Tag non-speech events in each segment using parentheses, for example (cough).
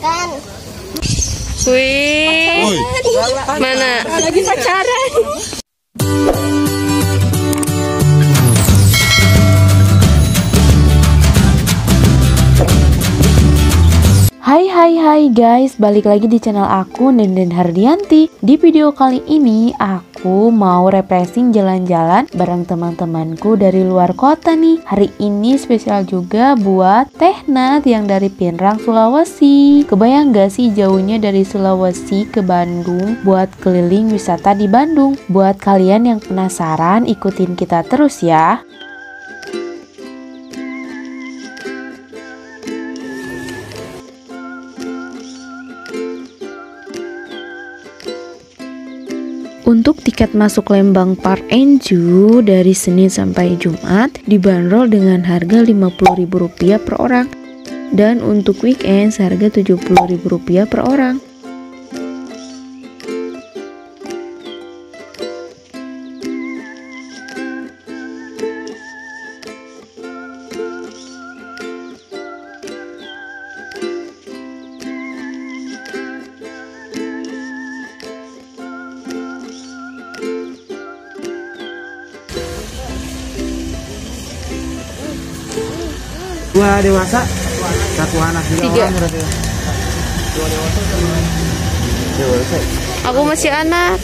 kan. Wih, mana? Lagi pacaran. Hai hai hai guys, balik lagi di channel aku Nenden Hardianti. Di video kali ini aku mau refreshing jalan-jalan bareng teman-temanku dari luar kota nih. Hari ini spesial juga buat Teh Nat yang dari Pinrang, Sulawesi. Kebayang gak sih jauhnya dari Sulawesi ke Bandung buat keliling wisata di Bandung? Buat kalian yang penasaran ikutin kita terus ya Untuk tiket masuk Lembang Park Zoo dari Senin sampai Jumat dibanderol dengan harga Rp50.000 per orang dan untuk weekend seharga Rp70.000 per orang. Dua dewasa satu anak juga Tiga. orang berarti ya? dewasa Aku masih anak.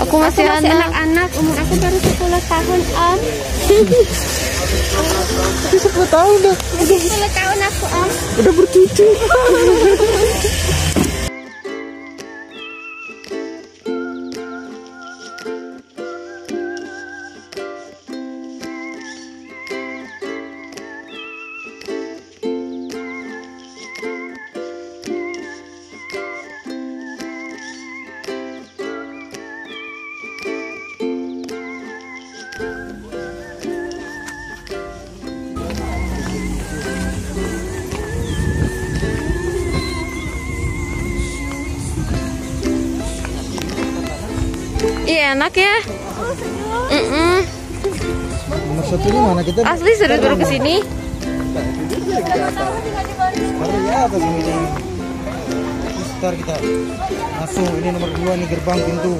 Aku masih Masih anak. anak-anak, umur aku baru 10 tahun, Om. 10 tahun dah 10 tahun aku, Om. udah bercucu (laughs) Iya enak ya. Mm-mm. nomor satunya mana kita Asli serius baru ke sini. baru ya Ntar kita masuk ini nomor dua nih gerbang pintu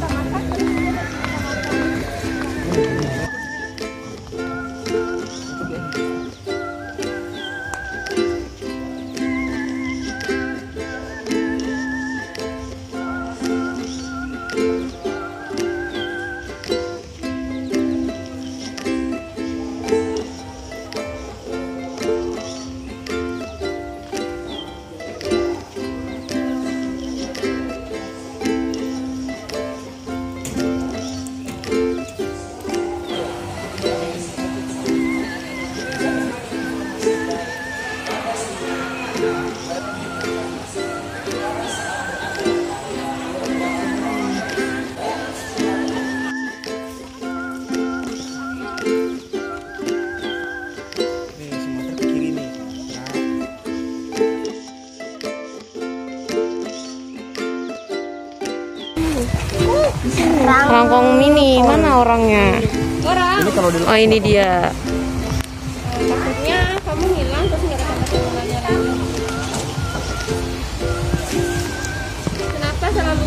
Rangkong mini, mana orangnya? ini kalau di Oh ini dia. Takutnya kamu hilang terus nggak ada tempat tinggalnya lagi. Kenapa selalu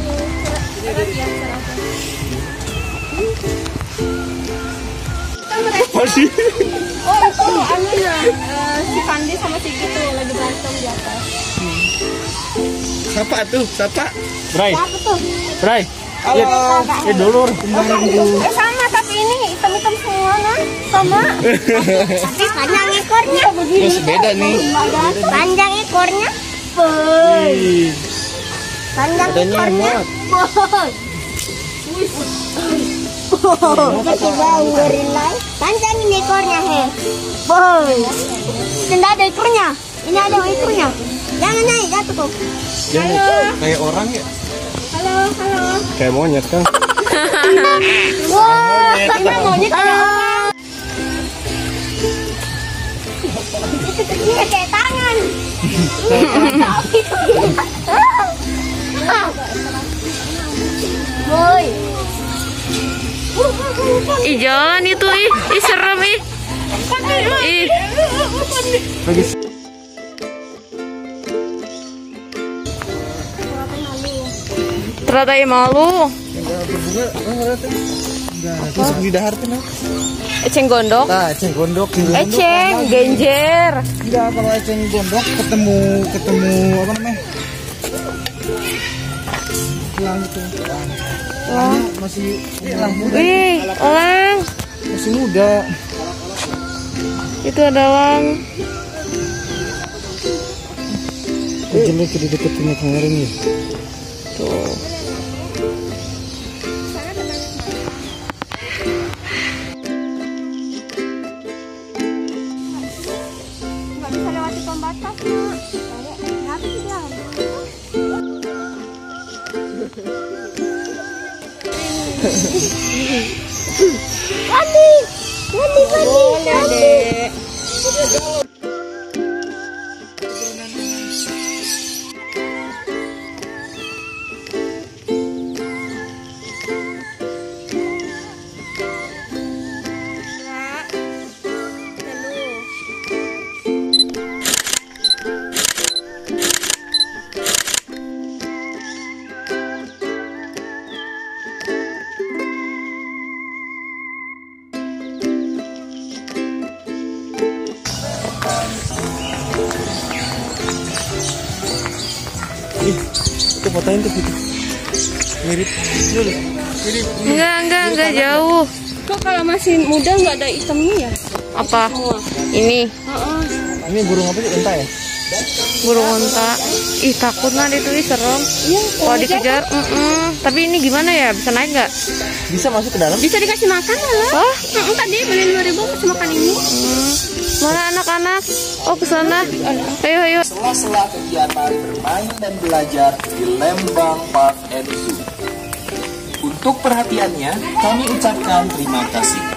ya selalu? Apa sih Oh itu anunya eh, si Pandi sama si gitu lagi berantem di atas. siapa tuh siapa Bray Siapa tuh? Bray Halo. Eh dulur. Eh sama tapi ini hitam-hitam semua kan? Sama. tapi panjang ekornya begini. Terus beda nih. Panjang ekornya. Boy. Panjang ekornya. Boy. Tiba-tiba gorila. Panjangin ekornya he. Boy. Tidak ada ekornya. Ini ada ekornya. Jangan naik jatuh kok. Halo. Kayak orang ya? Kayak monyet kan? Wah, ini monyet kecilnya kayak tangan. Boy. Ih jangan itu ih, ih serem ih. Ih. Ternyata ya malu. Enggak di dahar tuh. Eceng gondok. Nah, eceng gondok. eceng genjer. Enggak, kalau eceng gondok ketemu ketemu apa namanya? Elang itu. Elang masih elang muda. Wih, elang. Masih muda. Itu ada elang. Jelek di deketin kemarin ya. Tuh. Mandi! Mandi, mandi, mandi. Tuh gitu. Mirip. Mirip. Enggak, enggak, enggak jauh. Kok kalau masih muda nggak ada hitamnya ya? Apa? Ini Ini burung apa sih? Entah ya? Burung unta. Ih, takut nah itu ih serem. Iya. Kalau dikejar, mm-mm. tapi ini gimana ya? Bisa naik nggak? Bisa masuk ke dalam? Bisa dikasih makan lah? Wah, Mm, tadi beli lima ribu kasih makan ini. mana anak-anak? Oh, ke sana. Ayo, ayo. sela-sela kegiatan bermain dan belajar di Lembang Park and Zoo. Untuk perhatiannya, kami ucapkan terima kasih.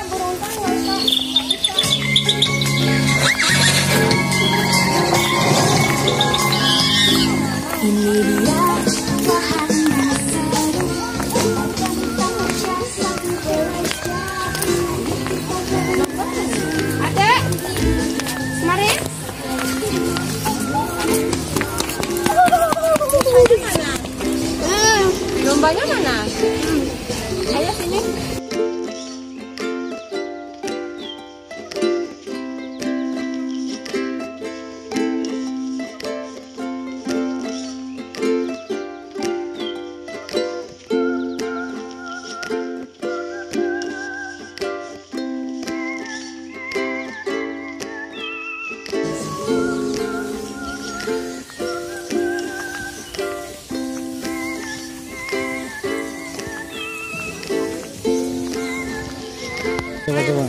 Coba coba.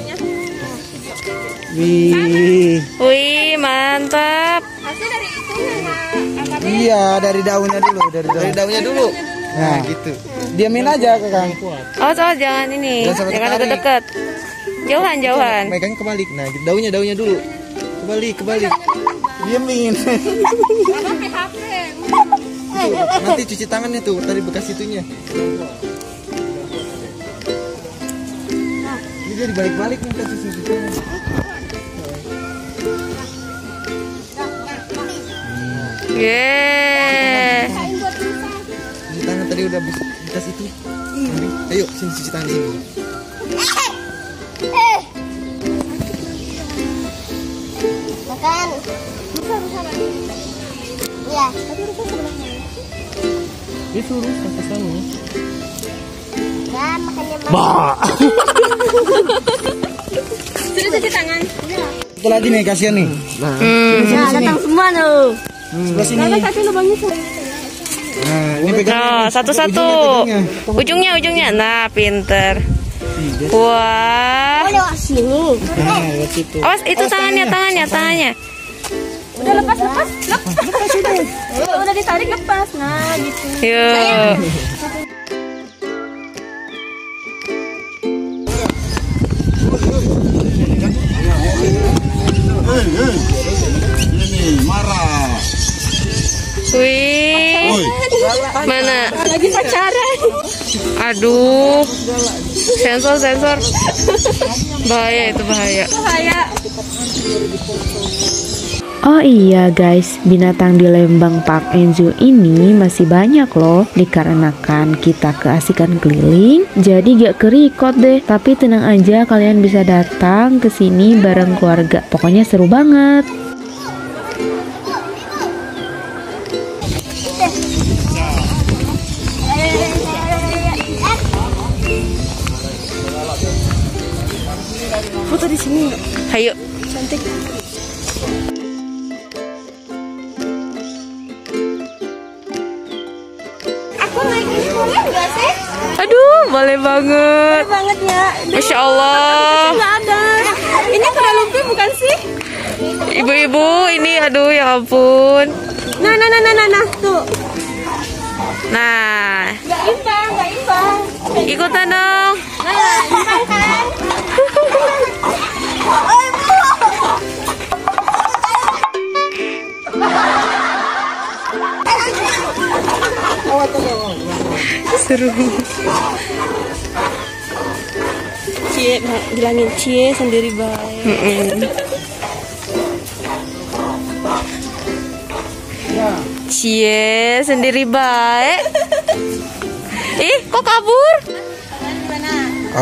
Wih. Wih, mantap. Hasil dari itunya nak. Iya, dari daunnya dulu, dari daun. Dari daunnya dulu. Nah, gitu. Diamin aja ke Kang. Oh, soal jangan ini. Jangan Jangan deket-deket. Jauhan, jauhan. Megangnya kebalik. Nah, gitu. daunnya daunnya dulu. Kebalik, kebalik. Diamin. Nanti cuci tangannya tuh, tadi bekas itunya. Dia dibalik-balik nih kasih cuci tangan. Yeay. Cuci tangan tadi udah bekas, bekas itu. Ini. Ayo, sini cuci tangan sini. Makan. Iya. Itu rusak ke sana. Ya, makannya makan. (laughs) Sudah cuci tangan. Itu lagi nih kasihan nih. Nah, Hmm. Nah, datang semua tuh. sebelah sini. Tapi lubangnya Nah, ini pegang. Nah, satu-satu. Ujungnya, Ujungnya, ujungnya. Nah, pinter. Wah. Oh, lewat sini. Nah, lewat situ. Awas, itu tangannya, tangannya, tangannya. udah lepas lepas lepas. udah. udah ditarik lepas. Nah gitu. Yuk. Mana? Lagi pacaran. Aduh. Sensor, sensor. Bahaya itu bahaya. Bahaya. Oh iya guys, binatang di Lembang Park and Zoo ini masih banyak loh Dikarenakan kita keasikan keliling Jadi gak kerikot deh Tapi tenang aja kalian bisa datang ke sini bareng keluarga Pokoknya seru banget Hayo. Cantik. Aku naik ini boleh nggak sih? Aduh, boleh banget. Banget ya. Masya Allah. Nggak ada. Ini lumpur bukan sih? Ibu-ibu, ini aduh ya ampun. Nah, nah, nah, nah, nah, nah. Tuh. Nah, Nggak imbang, nggak imbang. ikutan dong. Seru. Cie, bilangin cie sendiri baik. Cie, sendiri baik. Ih, kok kabur?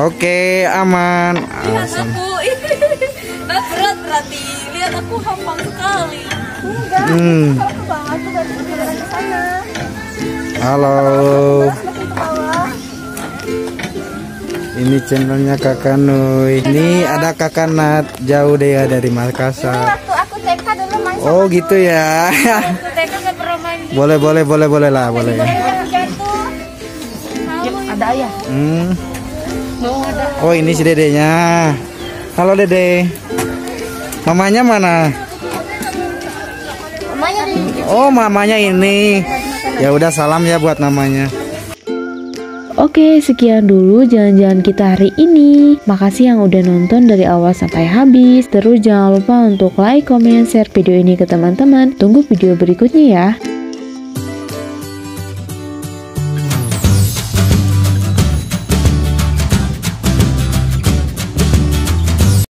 Oke, aman. Awesome. Aku, (laughs) nah, berat berarti. Lihat aku hafal sekali. Enggak, Hmm. aku banget. Aku berarti beneran ke sana. Halo. Ini channelnya Kakak Nui. Ini ada Kakak Nat jauh deh ya dari Makassar. Waktu aku TK dulu main Oh gitu ya. boleh boleh boleh boleh lah boleh. jatuh. Hmm. Oh ini si dedenya. Halo dede. Mamanya mana? Mamanya di Oh mamanya ini. Ya udah salam ya buat namanya. Oke, sekian dulu jalan-jalan kita hari ini. Makasih yang udah nonton dari awal sampai habis. Terus jangan lupa untuk like, comment, share video ini ke teman-teman. Tunggu video berikutnya ya.